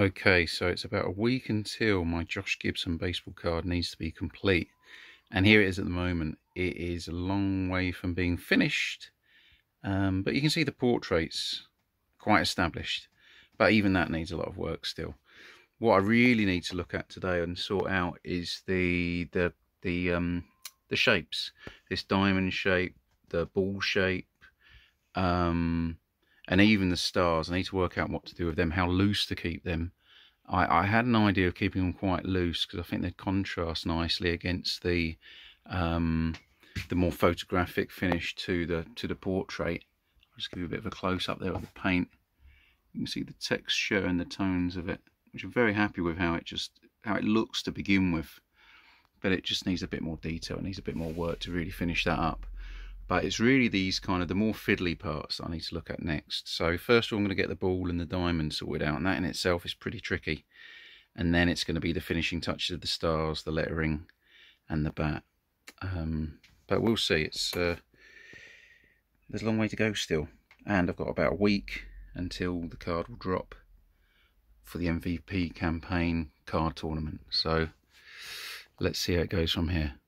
Okay, so it's about a week until my Josh Gibson baseball card needs to be complete. And here it is at the moment. It is a long way from being finished. Um, but you can see the portraits quite established. But even that needs a lot of work still. What I really need to look at today and sort out is the the the um the shapes. This diamond shape, the ball shape, um, and even the stars. I need to work out what to do with them, how loose to keep them. I, I had an idea of keeping them quite loose because I think they contrast nicely against the um, the more photographic finish to the to the portrait. I'll just give you a bit of a close up there of the paint. You can see the texture and the tones of it, which I'm very happy with how it just how it looks to begin with. But it just needs a bit more detail. It needs a bit more work to really finish that up. But it's really these kind of the more fiddly parts that I need to look at next. So first of all, I'm going to get the ball and the diamond sorted out, and that in itself is pretty tricky. And then it's going to be the finishing touches of the stars, the lettering, and the bat. Um, but we'll see. It's uh, there's a long way to go still, and I've got about a week until the card will drop for the MVP campaign card tournament. So let's see how it goes from here.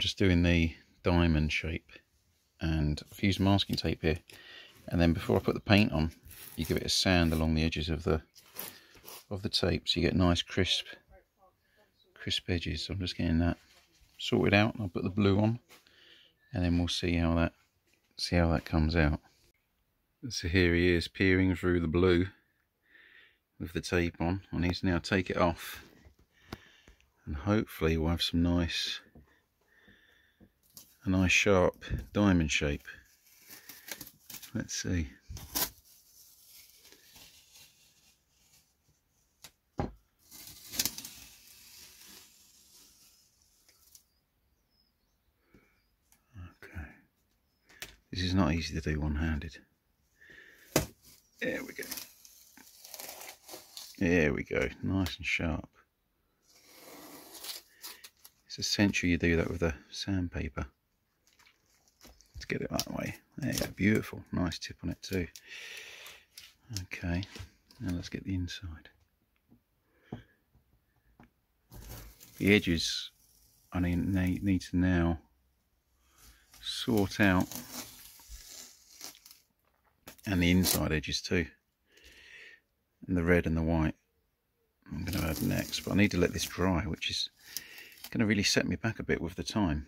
Just doing the diamond shape and I've used masking tape here. And then before I put the paint on you give it a sand along the edges of the of the tape so you get nice crisp crisp edges. So I'm just getting that sorted out I'll put the blue on and then we'll see how that see how that comes out. So here he is peering through the blue with the tape on I need to now take it off. And hopefully we'll have some nice a nice sharp diamond shape. Let's see. Okay. This is not easy to do one-handed. There we go. There we go. Nice and sharp. It's essential you do that with the sandpaper get it that way. There you go, beautiful. Nice tip on it too. Okay, now let's get the inside. The edges I need, need to now sort out and the inside edges too and the red and the white I'm going to add next but I need to let this dry which is going to really set me back a bit with the time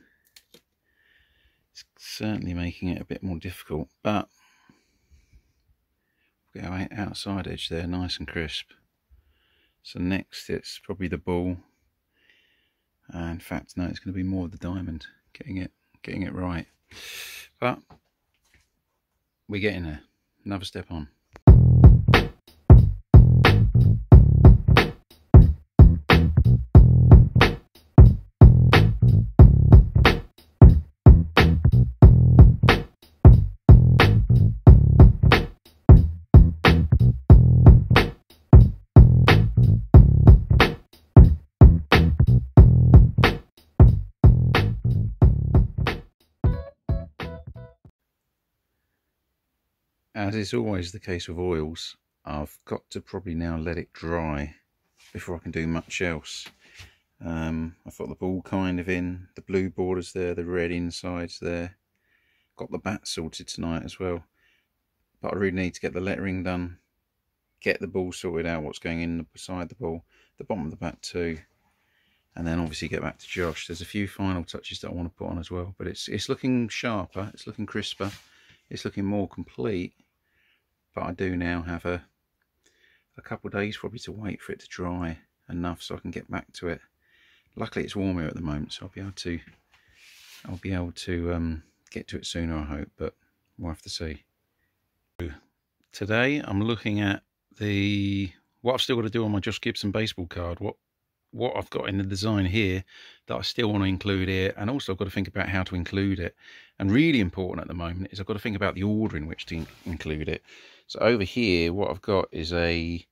it's certainly making it a bit more difficult, but we've got our outside edge there nice and crisp. So next it's probably the ball. Uh, in fact, no, it's going to be more of the diamond, getting it, getting it right. But we're getting there. Another step on. As is always the case with oils, I've got to probably now let it dry before I can do much else. Um, I've got the ball kind of in, the blue borders there, the red insides there. Got the bat sorted tonight as well. But I really need to get the lettering done, get the ball sorted out, what's going in beside the ball, the bottom of the bat too. And then obviously get back to Josh. There's a few final touches that I want to put on as well. But it's it's looking sharper, it's looking crisper, it's looking more complete but I do now have a a couple of days probably to wait for it to dry enough so I can get back to it. Luckily it's warm here at the moment so I'll be able to I'll be able to um, get to it sooner I hope but we'll have to see. Today I'm looking at the what I've still got to do on my Josh Gibson baseball card. What what I've got in the design here that I still want to include here and also I've got to think about how to include it. And really important at the moment is I've got to think about the order in which to in include it. So over here what I've got is a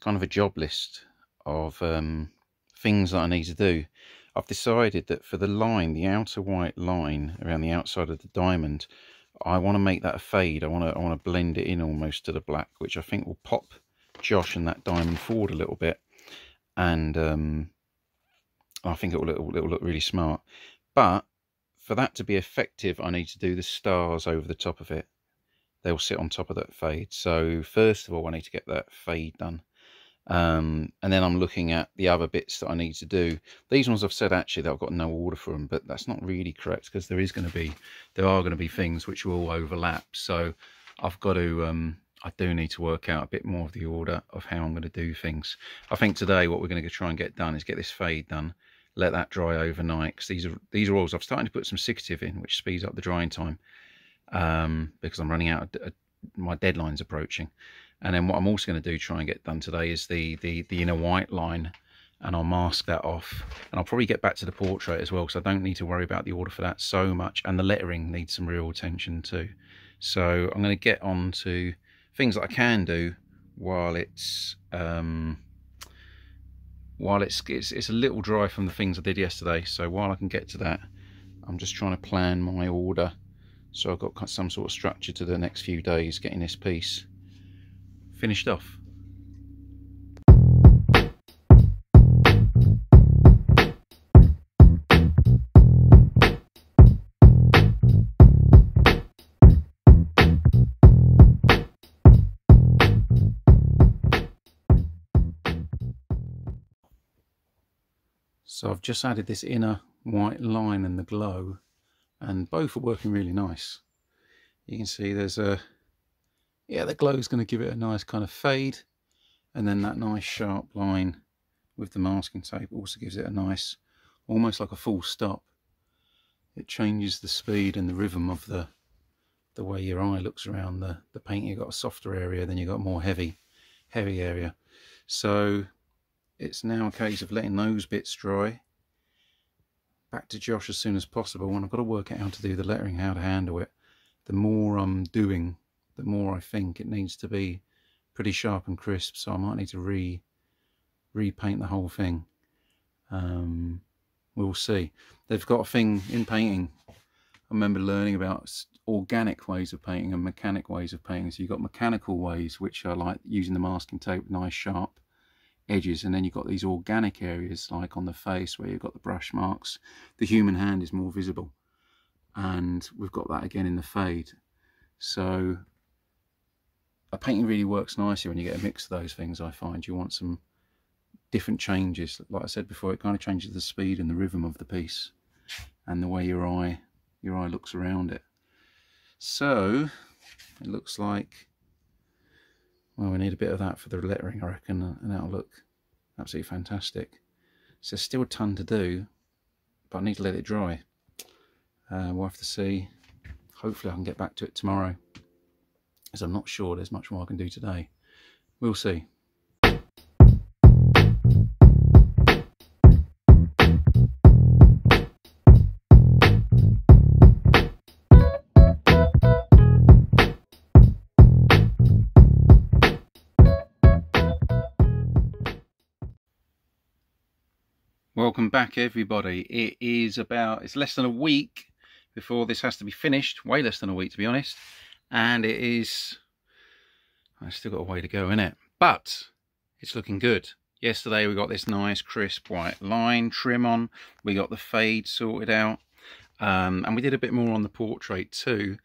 kind of a job list of um, things that I need to do. I've decided that for the line the outer white line around the outside of the diamond I want to make that a fade. I want to I want to blend it in almost to the black which I think will pop Josh and that diamond forward a little bit and um, I think it will, it will, it will look really smart. But for that to be effective, I need to do the stars over the top of it. They'll sit on top of that fade. So first of all, I need to get that fade done. Um, and then I'm looking at the other bits that I need to do. These ones I've said actually that I've got no order for them, but that's not really correct because there is going to be, there are going to be things which will overlap. So I've got to um, I do need to work out a bit more of the order of how I'm going to do things. I think today what we're going to try and get done is get this fade done, let that dry overnight. Because these are these are oils. I'm starting to put some Siccative in, which speeds up the drying time um, because I'm running out. Of, uh, my deadline's approaching, and then what I'm also going to do try and get done today is the the the inner white line, and I'll mask that off. And I'll probably get back to the portrait as well, because I don't need to worry about the order for that so much. And the lettering needs some real attention too. So I'm going to get on to things that I can do while it's um, while it's, it's it's a little dry from the things I did yesterday. So while I can get to that I'm just trying to plan my order. So I've got some sort of structure to the next few days getting this piece finished off So I've just added this inner white line and the glow and both are working really nice. You can see there's a, yeah, the glow is going to give it a nice kind of fade and then that nice sharp line with the masking tape also gives it a nice, almost like a full stop. It changes the speed and the rhythm of the the way your eye looks around the, the paint. You've got a softer area, then you've got more heavy, heavy area. So it's now a case of letting those bits dry. Back to Josh as soon as possible and I've got to work out how to do the lettering how to handle it. The more I'm doing the more I think it needs to be pretty sharp and crisp so I might need to re repaint the whole thing. Um, we'll see. They've got a thing in painting. I remember learning about organic ways of painting and mechanic ways of painting. So you've got mechanical ways which are like using the masking tape nice sharp edges and then you've got these organic areas like on the face where you've got the brush marks. The human hand is more visible and we've got that again in the fade. So a painting really works nicely when you get a mix of those things I find. You want some different changes. Like I said before it kind of changes the speed and the rhythm of the piece and the way your eye your eye looks around it. So it looks like well, we need a bit of that for the lettering, I reckon, uh, and that'll look absolutely fantastic. So still a ton to do, but I need to let it dry. Uh, we'll have to see. Hopefully I can get back to it tomorrow, as I'm not sure there's much more I can do today. We'll see. Welcome back everybody. It is about, it's less than a week before this has to be finished. Way less than a week to be honest. And it is, I've still got a way to go in it. But it's looking good. Yesterday we got this nice crisp white line trim on. We got the fade sorted out. Um, and we did a bit more on the portrait too.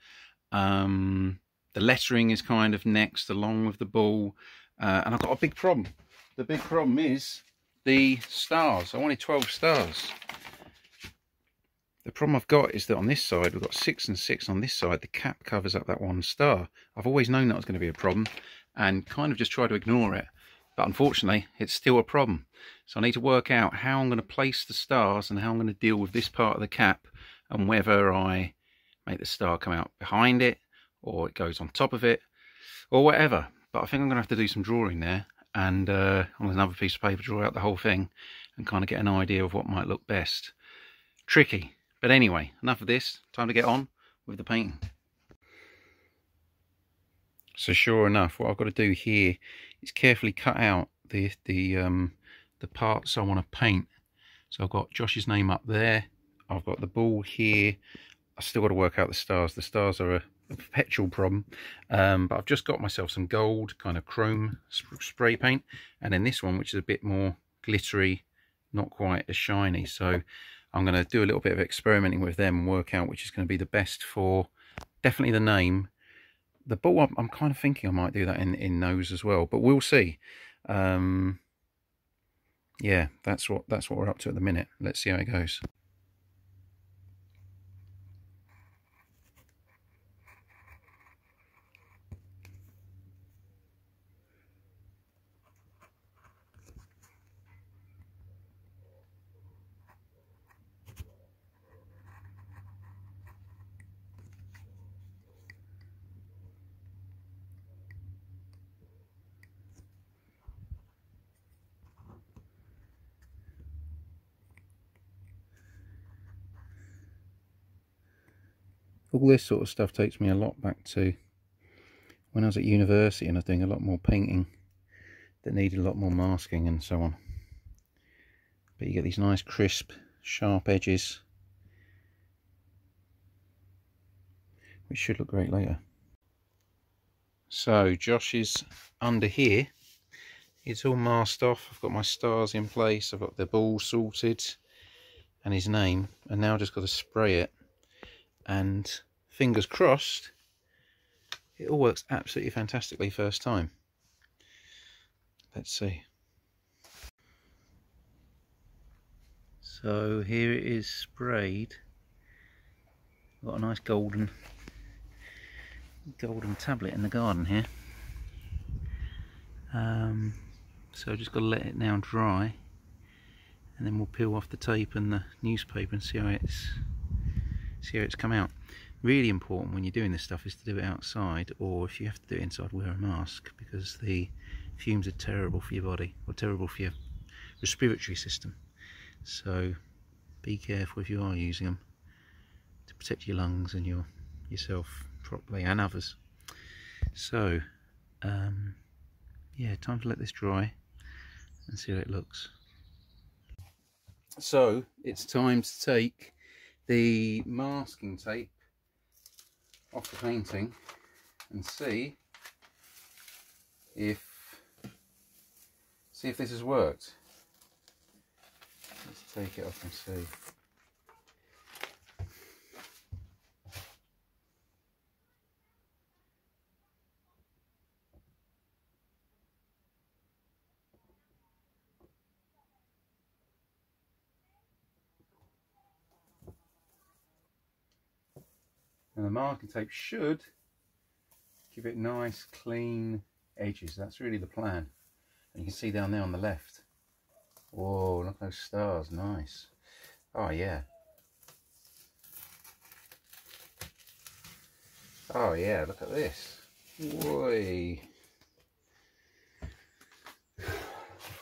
Um, the lettering is kind of next along with the ball. Uh, and I've got a big problem. The big problem is the stars. I wanted 12 stars. The problem I've got is that on this side, we've got six and six on this side. The cap covers up that one star. I've always known that was going to be a problem and kind of just try to ignore it. But unfortunately, it's still a problem. So I need to work out how I'm going to place the stars and how I'm going to deal with this part of the cap and whether I make the star come out behind it or it goes on top of it or whatever. But I think I'm going to have to do some drawing there and uh, on another piece of paper draw out the whole thing and kind of get an idea of what might look best. Tricky. But anyway, enough of this. Time to get on with the painting. So sure enough, what I've got to do here is carefully cut out the the um, the parts I want to paint. So I've got Josh's name up there. I've got the ball here. I've still got to work out the stars. The stars are a, a perpetual problem. Um, but I've just got myself some gold kind of chrome sp spray paint. And then this one, which is a bit more glittery, not quite as shiny. So I'm going to do a little bit of experimenting with them and work out which is going to be the best for definitely the name. The ball, I'm, I'm kind of thinking I might do that in, in nose as well, but we'll see. Um, yeah, that's what that's what we're up to at the minute. Let's see how it goes. All this sort of stuff takes me a lot back to when I was at university and I doing a lot more painting that needed a lot more masking and so on. But you get these nice crisp, sharp edges, which should look great later. So Josh is under here. It's all masked off. I've got my stars in place. I've got the ball sorted and his name. And now I've just got to spray it and fingers crossed it all works absolutely fantastically first time. Let's see. So here it is sprayed. Got a nice golden golden tablet in the garden here. Um, so I've just got to let it now dry and then we'll peel off the tape and the newspaper and see how it's see how it's come out. Really important when you're doing this stuff is to do it outside or if you have to do it inside wear a mask because the fumes are terrible for your body or terrible for your respiratory system. So be careful if you are using them to protect your lungs and your yourself properly and others. So um, yeah time to let this dry and see how it looks. So it's time to take the masking tape off the painting and see if see if this has worked. Let's take it off and see And the marking tape should give it nice clean edges. That's really the plan. And you can see down there on the left. Whoa, look at those stars, nice. Oh yeah. Oh yeah, look at this. Boy.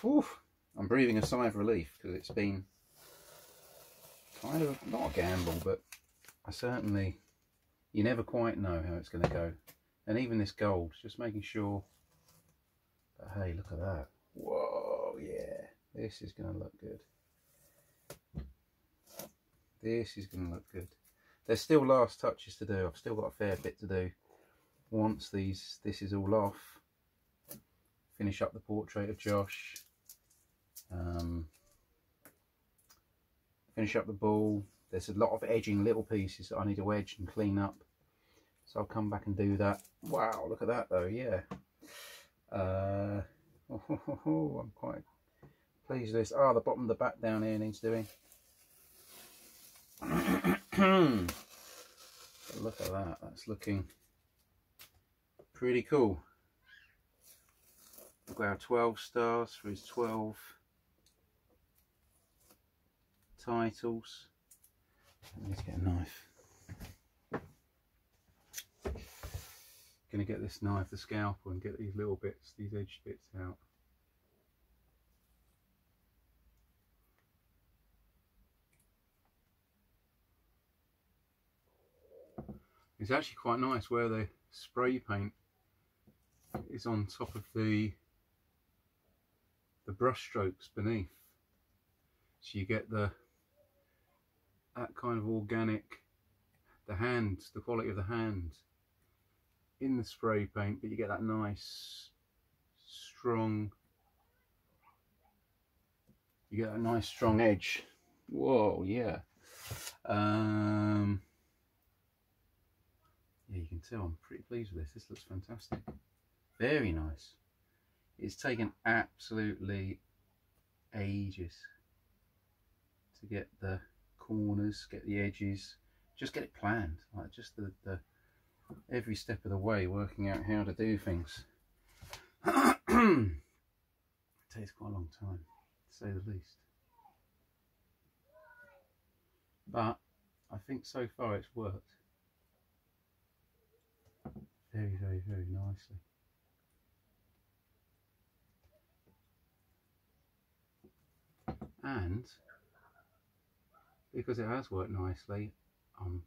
I'm breathing a sigh of relief because it's been kind of, not a gamble, but I certainly you never quite know how it's going to go. And even this gold, just making sure But hey, look at that. Whoa, yeah. This is going to look good. This is going to look good. There's still last touches to do. I've still got a fair bit to do. Once these this is all off, finish up the portrait of Josh. Um, finish up the ball, there's a lot of edging little pieces that I need to edge and clean up. So I'll come back and do that. Wow look at that though yeah. Uh, oh, I'm quite pleased with this. Ah oh, the bottom of the back down here needs doing. Look at that that's looking pretty cool. We've got our 12 stars for his 12 titles Let's get a knife. Gonna get this knife, the scalpel, and get these little bits, these edged bits out. It's actually quite nice where the spray paint is on top of the the brush strokes beneath. So you get the that kind of organic, the hand, the quality of the hand in the spray paint, but you get that nice, strong, you get a nice strong edge. Whoa, yeah. Um, yeah, you can tell I'm pretty pleased with this. This looks fantastic. Very nice. It's taken absolutely ages to get the corners, get the edges, just get it planned. Like just the, the every step of the way working out how to do things. it takes quite a long time, to say the least. But I think so far it's worked very, very, very nicely. And because it has worked nicely, I'm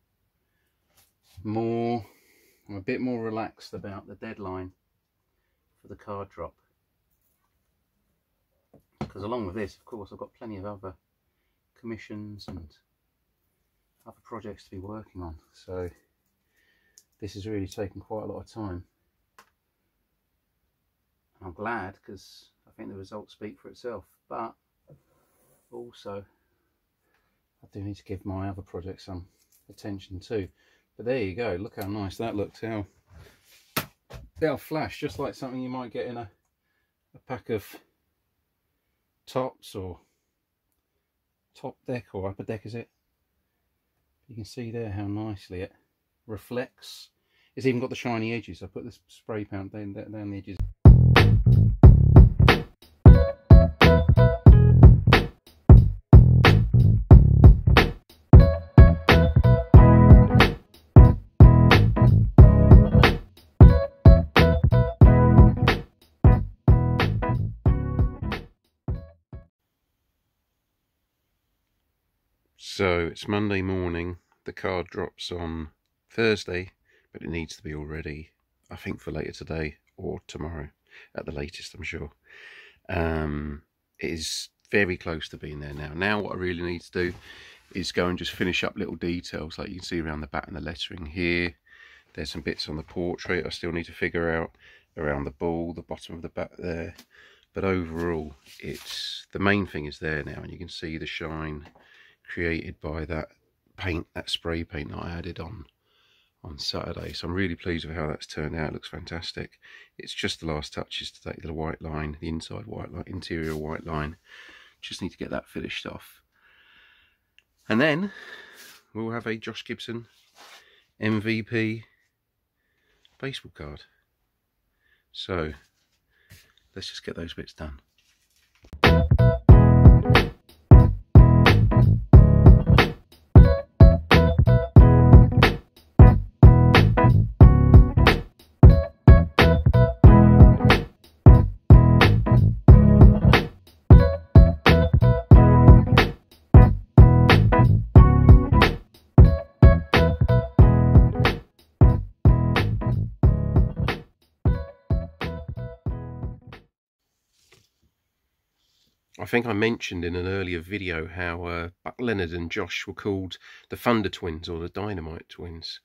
more, I'm a bit more relaxed about the deadline for the card drop. Because along with this, of course, I've got plenty of other commissions and other projects to be working on. So this has really taken quite a lot of time. And I'm glad because I think the results speak for itself. But also, I do need to give my other projects some attention too. But there you go. Look how nice that looks. How they'll flash just like something you might get in a, a pack of Topps or top deck or upper deck is it you can see there how nicely it reflects it's even got the shiny edges I put the spray paint down, down the edges it's Monday morning. The card drops on Thursday, but it needs to be all ready, I think, for later today or tomorrow at the latest, I'm sure. Um, it is very close to being there now. Now what I really need to do is go and just finish up little details like you can see around the back and the lettering here. There's some bits on the portrait I still need to figure out around the ball, the bottom of the back there. But overall, it's the main thing is there now and you can see the shine created by that paint, that spray paint that I added on on Saturday. So I'm really pleased with how that's turned out. It looks fantastic. It's just the last touches to take the white line, the inside white line, interior white line. Just need to get that finished off. And then we'll have a Josh Gibson MVP baseball card. So let's just get those bits done. Think I mentioned in an earlier video how uh, Buck Leonard and Josh were called the Thunder Twins or the Dynamite Twins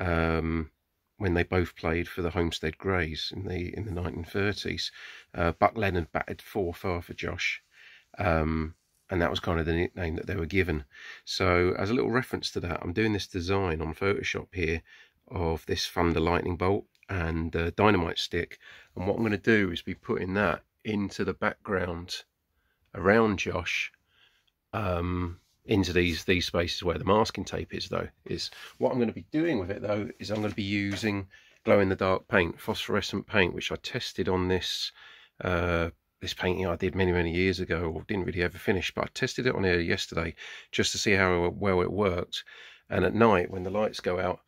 um, when they both played for the Homestead Grays in the in the 1930s. Uh, Buck Leonard batted four far for Josh, um, and that was kind of the nickname that they were given. So as a little reference to that, I'm doing this design on Photoshop here of this Thunder Lightning Bolt and uh, Dynamite Stick, and what I'm going to do is be putting that into the background around Josh um, into these these spaces where the masking tape is though is what I'm going to be doing with it though is I'm going to be using glow in the dark paint phosphorescent paint which I tested on this uh, this painting I did many many years ago or didn't really ever finish but I tested it on here yesterday just to see how well it worked. And at night when the lights go out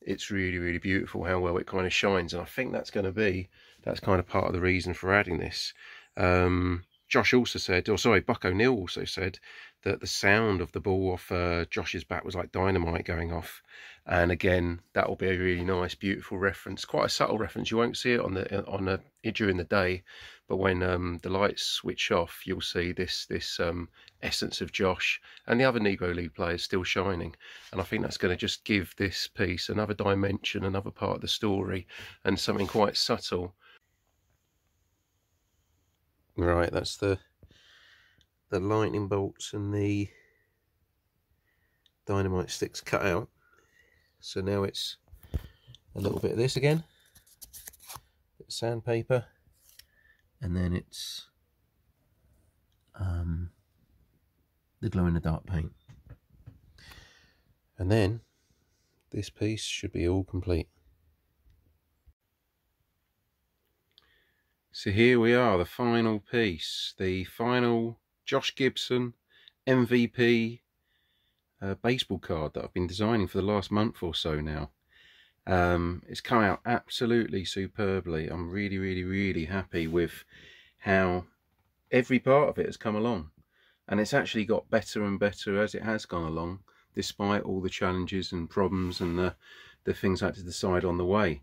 it's really really beautiful how well it kind of shines and I think that's going to be that's kind of part of the reason for adding this. Um, Josh also said, or sorry, Buck O'Neil also said that the sound of the ball off uh, Josh's bat was like dynamite going off. And again, that will be a really nice, beautiful reference. Quite a subtle reference. You won't see it on the on the during the day, but when um, the lights switch off, you'll see this this um, essence of Josh and the other Negro League players still shining. And I think that's going to just give this piece another dimension, another part of the story, and something quite subtle Right, that's the the lightning bolts and the dynamite sticks cut out. So now it's a little bit of this again, sandpaper, and then it's um, the glow in the dark paint. And then this piece should be all complete. So here we are, the final piece, the final Josh Gibson MVP uh, baseball card that I've been designing for the last month or so now. Um, it's come out absolutely superbly. I'm really, really, really happy with how every part of it has come along. And it's actually got better and better as it has gone along, despite all the challenges and problems and the, the things I had to decide on the way.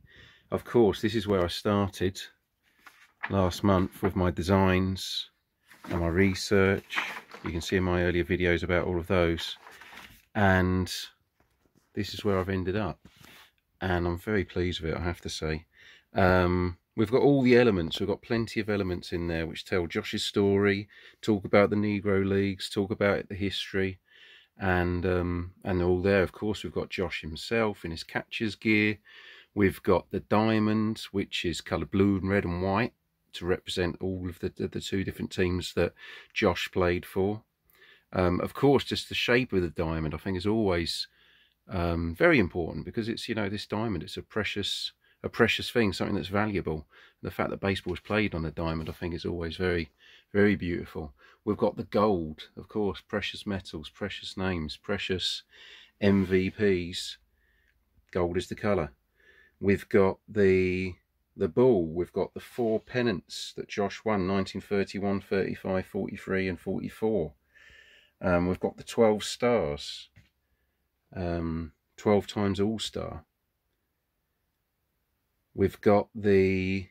Of course, this is where I started last month with my designs and my research. You can see in my earlier videos about all of those. And this is where I've ended up. And I'm very pleased with it, I have to say. Um, we've got all the elements. We've got plenty of elements in there which tell Josh's story, talk about the Negro Leagues, talk about the history. And um, and all there, of course, we've got Josh himself in his catcher's gear. We've got the diamond, which is coloured blue and red and white to represent all of the, the, the two different teams that Josh played for. Um, of course, just the shape of the diamond, I think, is always um, very important because it's you know this diamond. It's a precious a precious thing, something that's valuable. The fact that baseball is played on a diamond, I think, is always very very beautiful. We've got the gold, of course, precious metals, precious names, precious MVPs. Gold is the colour. We've got the the bull, we've got the four pennants that Josh won 1931, 35, 43, and 44. Um, we've got the 12 stars, um, 12 times All Star. We've got the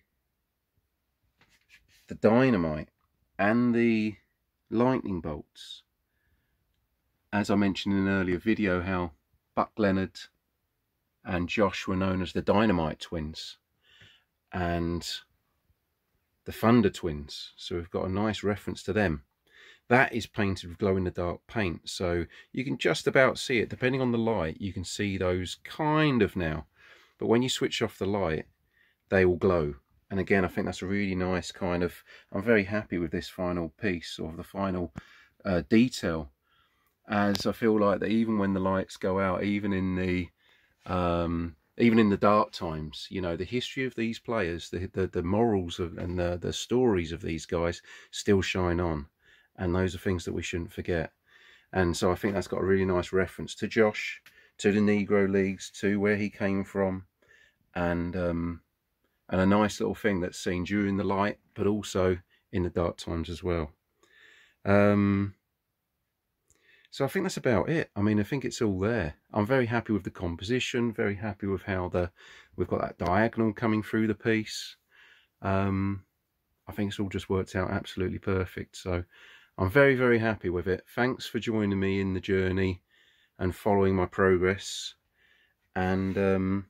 the dynamite and the lightning bolts. As I mentioned in an earlier video, how Buck Leonard and Josh were known as the Dynamite Twins and the Thunder Twins. So we've got a nice reference to them. That is painted with glow-in-the-dark paint, so you can just about see it. Depending on the light, you can see those kind of now. But when you switch off the light, they will glow. And again, I think that's a really nice kind of... I'm very happy with this final piece, or the final uh, detail. As I feel like that even when the lights go out, even in the... Um, even in the dark times, you know, the history of these players, the the, the morals of, and the, the stories of these guys still shine on. And those are things that we shouldn't forget. And so I think that's got a really nice reference to Josh, to the Negro Leagues, to where he came from, and um, and a nice little thing that's seen during the light, but also in the dark times as well. Um, so I think that's about it. I mean, I think it's all there. I'm very happy with the composition, very happy with how the we've got that diagonal coming through the piece. Um, I think it's all just worked out absolutely perfect. So I'm very, very happy with it. Thanks for joining me in the journey and following my progress. And um,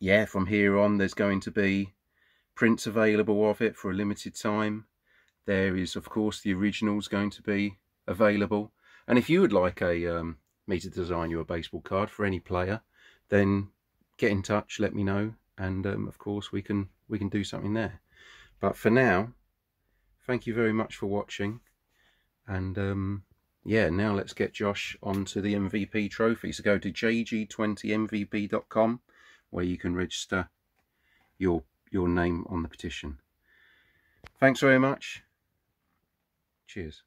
yeah, from here on, there's going to be prints available of it for a limited time. There is, of course, the originals going to be available. And if you would like a um, me to design you a baseball card for any player, then get in touch, let me know, and um, of course we can we can do something there. But for now, thank you very much for watching, and um, yeah, now let's get Josh onto the MVP trophy. So go to jg20mvp.com where you can register your your name on the petition. Thanks very much. Cheers.